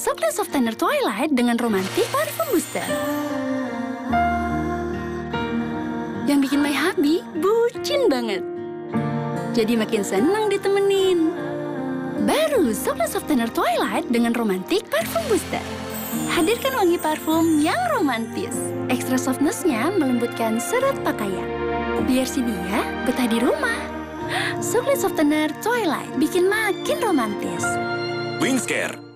Chocolate Softener Twilight dengan romantik parfum booster. Yang bikin My Hubby bucin banget. Jadi makin senang ditemenin. Baru Chocolate Softener Twilight dengan romantik parfum booster. Hadirkan wangi parfum yang romantis. Extra softnessnya melembutkan serat pakaian. Biar si dia betah di rumah. Chocolate Softener Twilight bikin makin romantis. Wingscare